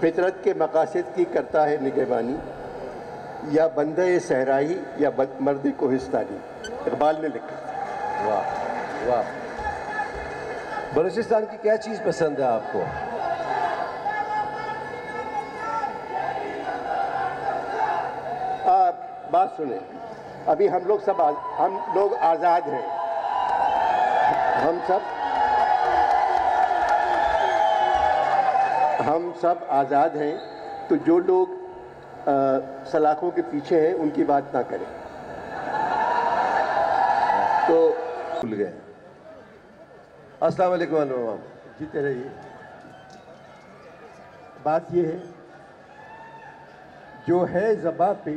फितरत के मकासद की करता है निगहबानी या बंद सहराई या मर्द कोहिस्तानी इकबाल ने लिखा। वाह वाह। बलूचिस्तान की क्या चीज़ पसंद है आपको? आप बात सुने। अभी हम लोग सब हम लोग आज़ाद हैं। हम सब हम सब आज़ाद हैं तो जो लोग अ, सलाखों के पीछे हैं उनकी बात ना करें। तो भूल गए। अनुमान जीते रहिए। बात यह है जो है जबा पे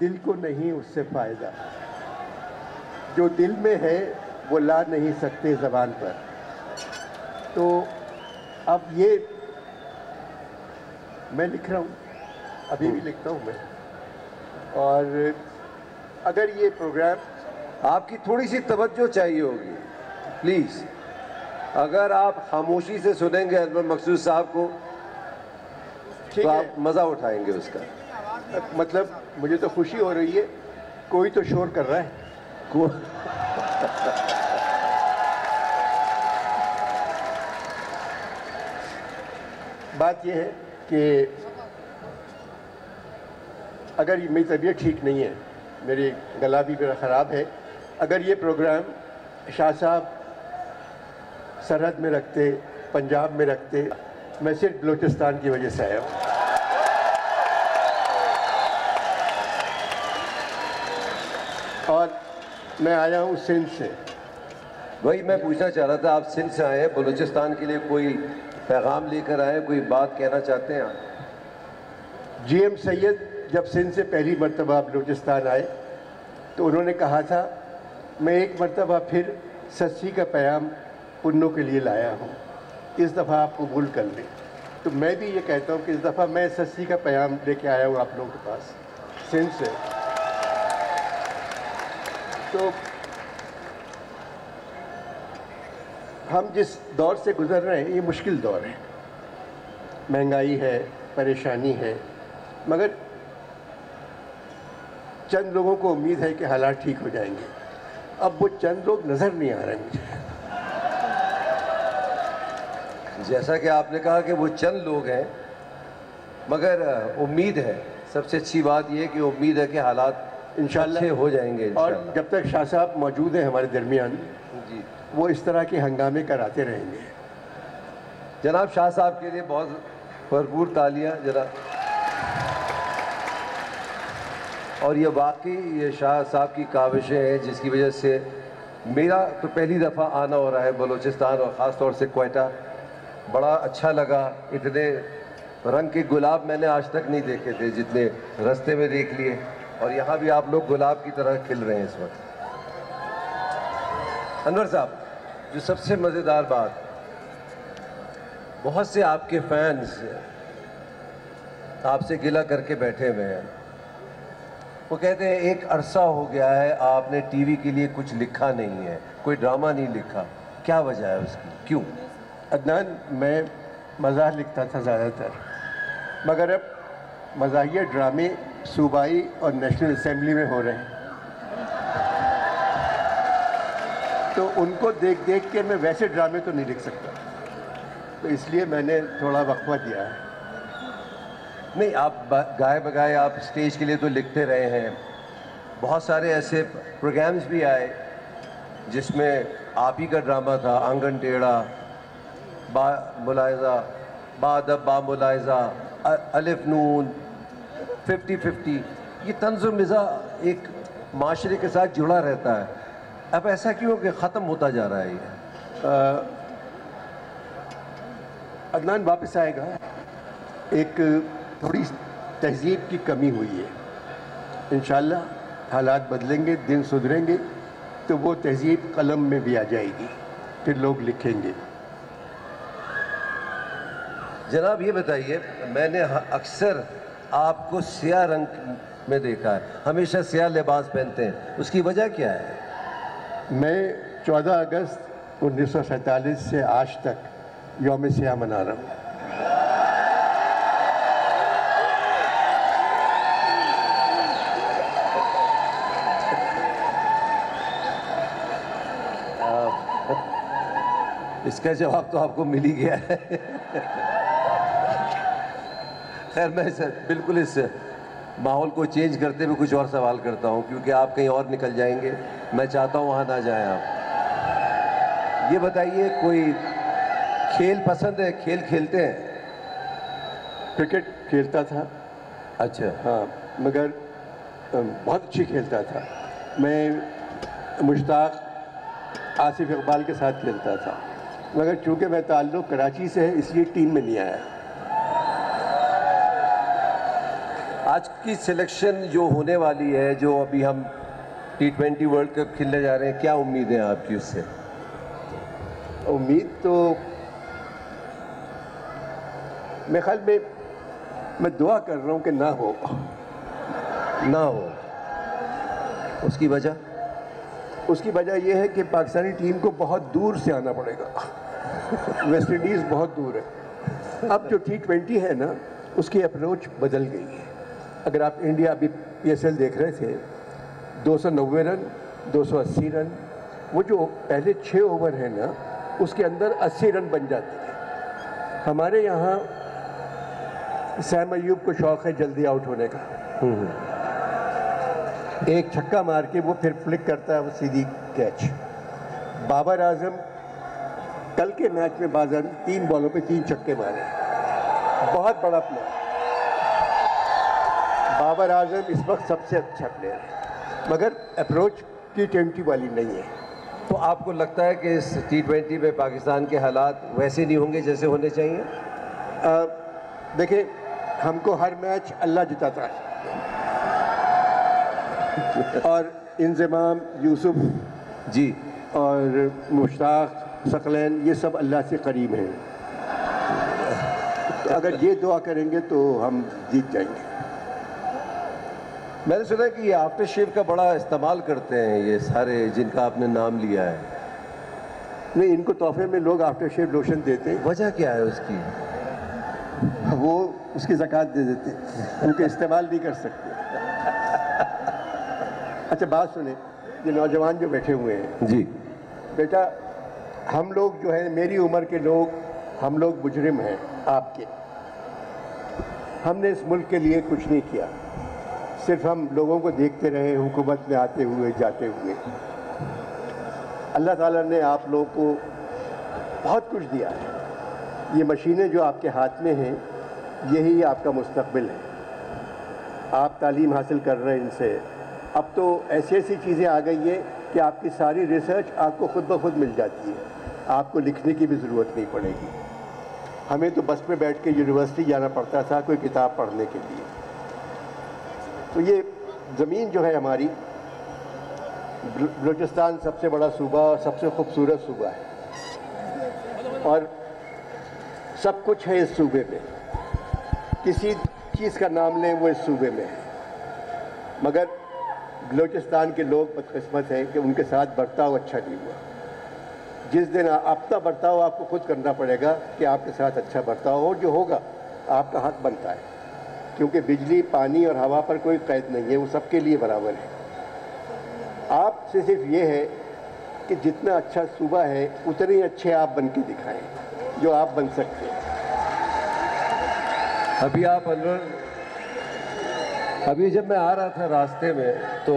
दिल को नहीं उससे फ़ायदा। जो दिल में है वो ला नहीं सकते ज़बान पर। तो अब ये मैं लिख रहा हूँ अभी भी लिखता हूँ मैं। और अगर ये प्रोग्राम आपकी थोड़ी सी तवज्जो चाहिए होगी प्लीज़ अगर आप खामोशी से सुनेंगे अनवर मकसूद साहब को तो आप मज़ा उठाएँगे उसका। मतलब मुझे तो खुशी हो रही है कोई तो शोर कर रहा है। बात यह है कि अगर मेरी तबीयत ठीक नहीं है, मेरी गला भी मेरा ख़राब है, अगर ये प्रोग्राम शाह साहब सरहद में रखते, पंजाब में रखते, मैं सिर्फ़ बलूचिस्तान की वजह से आया हूँ। और मैं आया हूँ सिंध से। वही मैं पूछना चाह रहा था, आप सिंध से आए हैं, बलूचिस्तान के लिए कोई पैगाम लेकर आए, कोई बात कहना चाहते हैं आप? जी एम सैयद, जब सिंध से पहली मरतबा बलूचिस्तान आए तो उन्होंने कहा था, मैं एक मरतबा फिर सच्ची का पैगाम पुन्नों के लिए लाया हूँ। इस दफ़ा आप कबूल कर लें। तो मैं भी ये कहता हूँ कि इस दफ़ा मैं सच्ची का पैगाम लेके आया हूँ आप लोगों के पास, सिंध से। तो हम जिस दौर से गुजर रहे हैं, ये मुश्किल दौर है। महँगाई है, परेशानी है, मगर चंद लोगों को उम्मीद है कि हालात ठीक हो जाएँगे। अब वो चंद लोग नज़र नहीं आ रहे मुझे। जैसा कि आपने कहा कि वो चंद लोग हैं, मगर उम्मीद है। सबसे अच्छी बात यह कि उम्मीद है कि हालात इंशाल्लाह। हो जाएँगे और जब तक शाह साहब मौजूद हैं हमारे दरमियान जी। वो इस तरह के हंगामे कराते रहेंगे। जनाब शाह साहब के लिए बहुत भरपूर तालियाँ जनाब और ये वाकई ये शाह साहब की काविशें हैं जिसकी वजह से मेरा तो पहली दफ़ा आना हो रहा है बलूचिस्तान और ख़ास तौर से कोयटा बड़ा अच्छा लगा इतने रंग के गुलाब मैंने आज तक नहीं देखे थे जितने रास्ते में देख लिए। और यहाँ भी आप लोग गुलाब की तरह खिल रहे हैं इस वक्त। अनवर साहब, जो सबसे मज़ेदार बात, बहुत से आपके फैंस आपसे गिला करके बैठे हुए हैं। वो कहते हैं, एक अरसा हो गया है, आपने टीवी के लिए कुछ लिखा नहीं है, कोई ड्रामा नहीं लिखा। क्या वजह है उसकी? क्यों? अदनान, मैं मज़ाह लिखता था ज़्यादातर, मगर अब मजाहिया ड्रामे सूबाई और नेशनल असम्बली में हो रहे हैं। तो उनको देख देख के मैं वैसे ड्रामे तो नहीं लिख सकता। तो इसलिए मैंने थोड़ा वक्फा दिया है। नहीं, आप ब- गाए बगाए आप स्टेज के लिए तो लिखते रहे हैं। बहुत सारे ऐसे प्रोग्राम्स भी आए, जिसमें आप ही का ड्रामा था, आँगन टेढ़ा बा मुलायजा बादब बा मुलायजा अलिफ नून फिफ्टी फिफ्टी ये तंज मिज़ा एक माशरे के साथ जुड़ा रहता है। अब ऐसा क्यों कि ख़त्म होता जा रहा है ये? अदनान वापस आएगा। एक थोड़ी तहजीब की कमी हुई है। इन हालात बदलेंगे दिन सुधरेंगे तो वो तहजीब कलम में भी आ जाएगी फिर लोग लिखेंगे। जनाब ये बताइए मैंने अक्सर आपको सिया रंग में देखा है। हमेशा सिया लिबास पहनते हैं। उसकी वजह क्या है? मैं 14 अगस्त उन्नीस सौ सैंतालीस से आज तक योम सिया मना रहा हूँ। इसका जवाब तो आपको मिल ही गया है। खैर मैं सर बिल्कुल इस माहौल को चेंज करते हुए कुछ और सवाल करता हूँ क्योंकि आप कहीं और निकल जाएँगे। मैं चाहता हूँ वहाँ ना जाएँ आप। ये बताइए कोई खेल पसंद है? खेल खेलते हैं? क्रिकेट खेलता था। अच्छा। हाँ मगर बहुत अच्छी खेलता था। मैं मुश्ताक आसिफ इकबाल के साथ खेलता था। मगर चूँकि मैं ताल्लुक़ कराची से है इसलिए टीम में नहीं आया। आज की सिलेक्शन जो होने वाली है जो अभी हम टी ट्वेंटी वर्ल्ड कप खेलने जा रहे हैं क्या उम्मीद है आपकी उससे? उम्मीद तो मेरे ख्याल में मैं दुआ कर रहा हूँ कि ना हो। ना हो। उसकी वजह? उसकी वजह यह है कि पाकिस्तानी टीम को बहुत दूर से आना पड़ेगा। वेस्ट इंडीज़ बहुत दूर है। अब जो टी ट्वेंटी है ना उसकी अप्रोच बदल गई है। अगर आप इंडिया अभी पी एस एल देख रहे थे, दो सौ नब्बे रन, दो सौ अस्सी रन, वो जो पहले छः ओवर है ना, उसके अंदर अस्सी रन बन जाते हैं। हमारे यहाँ सैम अयूब को शौक़ है जल्दी आउट होने का। एक छक्का मार के वो फिर फ्लिक करता है, वो सीधी कैच बाबर आज़म कल के मैच में बाजन तीन बॉलों पे तीन छक्के मारे। बहुत बड़ा प्लेयर बाबर आज़म इस वक्त सबसे अच्छा प्लेयर है। मगर अप्रोच टी ट्वेंटी वाली नहीं है। तो आपको लगता है कि इस टी ट्वेंटी में पाकिस्तान के हालात वैसे नहीं होंगे जैसे होने चाहिए? देखिए हमको हर मैच अल्लाह जिताता है। और इंजमाम यूसुफ जी। और मुश्ताक सकलैन ये सब अल्लाह से करीब हैं। तो अगर ये दुआ करेंगे तो हम जीत जाएँगे। मैंने सुना कि ये आफ्टर शेव का बड़ा इस्तेमाल करते हैं ये सारे जिनका आपने नाम लिया है। नहीं इनको तोहफे में लोग आफ्टर शेव लोशन देते हैं। वजह क्या है उसकी? वो उसकी ज़कात दे देते उनके इस्तेमाल नहीं कर सकते। अच्छा बात सुने ये नौजवान जो बैठे हुए हैं। जी। बेटा हम लोग जो है मेरी उम्र के लोग हम लोग मुजरिम हैं आपके। हमने इस मुल्क के लिए कुछ नहीं किया। सिर्फ़ हम लोगों को देखते रहे, हुकूमत में आते हुए, जाते हुए। अल्लाह ताला ने आप लोगों को बहुत कुछ दिया है। ये मशीनें जो आपके हाथ में हैं, यही आपका मुस्तकबिल है। आप तालीम हासिल कर रहे हैं इनसे। अब तो ऐसी ऐसी चीज़ें आ गई है कि आपकी सारी रिसर्च आपको खुद ब खुद मिल जाती है। आपको लिखने की भी ज़रूरत नहीं पड़ेगी। हमें तो बस में बैठ के यूनिवर्सिटी जाना पड़ता था, कोई किताब पढ़ने के लिए। तो ये ज़मीन जो है हमारी बलू- बलूचिस्तान सबसे बड़ा सूबा और सबसे खूबसूरत सूबा है। और सब कुछ है इस सूबे में। किसी चीज़ का नाम लें, वो इस सूबे में है। मगर बलूचिस्तान के लोग बदकस्मत हैं कि उनके साथ बर्ताव अच्छा नहीं हुआ। जिस दिन आ- अपना बर्ताव आपको खुद करना पड़ेगा कि आपके साथ अच्छा बर्ताव हो जो होगा, आपका हक हाँ बनता है। क्योंकि बिजली, पानी और हवा पर कोई कैद नहीं है, वो सबके लिए बराबर है। आपसे सिर्फ़ ये है कि जितना अच्छा सूबा है, उतने ही अच्छे आप बन के दिखाएँ, जो आप बन सकते हैं। अभी आप अंदर अभी जब मैं आ रहा था रास्ते में तो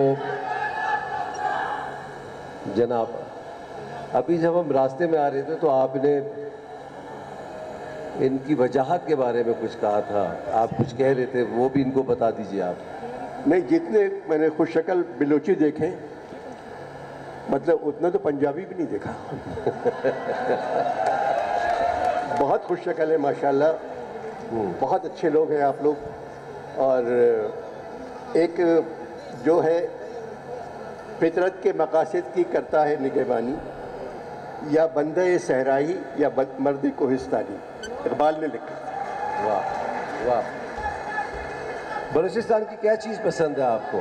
जनाब, अभी जब हम रास्ते में आ रहे थे तो आपने इनकी वजाहत के बारे में कुछ कहा था। आप कुछ कह रहे थे वो भी इनको बता दीजिए आप। नहीं जितने मैंने खुश शक्ल बिलोची देखे मतलब उतना तो पंजाबी भी नहीं देखा। बहुत खुश शक्ल है माशाल्लाह। बहुत अच्छे लोग हैं आप लोग। और एक जो है फितरत के मकासद की करता है निगहबानी या बंदे सहराई या मर्द कोहिस्तानी इकबाल ने लिखा। वाह वाह। बलूचिस्तान की क्या चीज़ पसंद है आपको?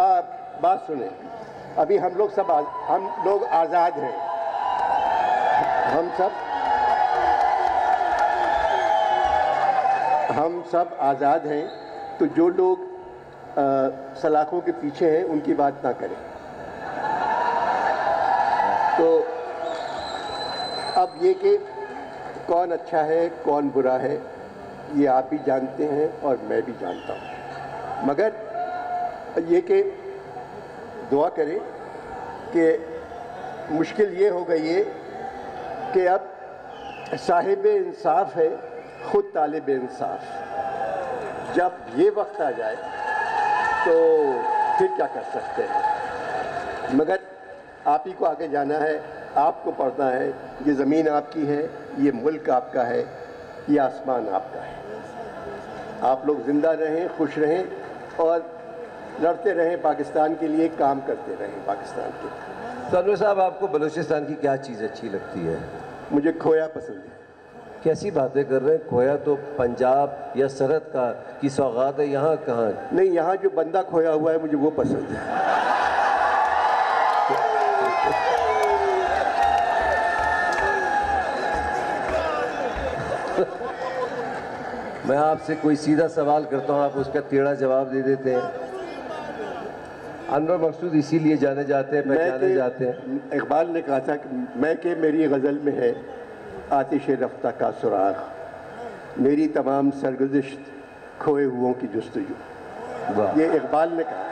आप बात सुने। अभी हम लोग सब आज, हम लोग आज़ाद हैं। हम सब हम सब आज़ाद हैं। तो जो लोग सलाखों के पीछे हैं उनकी बात ना करें। अब ये कि कौन अच्छा है, कौन बुरा है, ये आप भी जानते हैं और मैं भी जानता हूँ। मगर ये कि दुआ करें कि मुश्किल ये हो गई है कि अब साहिब इंसाफ है, ख़ुद तालिब इंसाफ। जब ये वक्त आ जाए तो फिर क्या कर सकते हैं? मगर आप ही को आगे जाना है आपको पढ़ना है ये ज़मीन आपकी है ये मुल्क आपका है ये आसमान आपका है। आप लोग ज़िंदा रहें खुश रहें और लड़ते रहें पाकिस्तान के लिए काम करते रहें पाकिस्तान के लिए। साहब आपको बलूचिस्तान की क्या चीज़ अच्छी लगती है? मुझे खोया पसंद है। कैसी बातें कर रहे हैं? खोया तो पंजाब या सरहद का की सौगात है यहाँ कहाँ? नहीं यहाँ जो बंदा खोया हुआ है मुझे वो पसंद है। मैं आपसे कोई सीधा सवाल करता हूँ आप उसका टेढ़ा जवाब दे देते हैं। अनवर मकसूद इसीलिए जाने जाते हैं पहचाने जाने जाते हैं। इकबाल ने कहा था कि मैं के मेरी गज़ल में है आतिश रफ्ता का सुराग। मेरी तमाम सरगुजश्त खोए हुओं की जस्तजू। ये इकबाल ने कहा।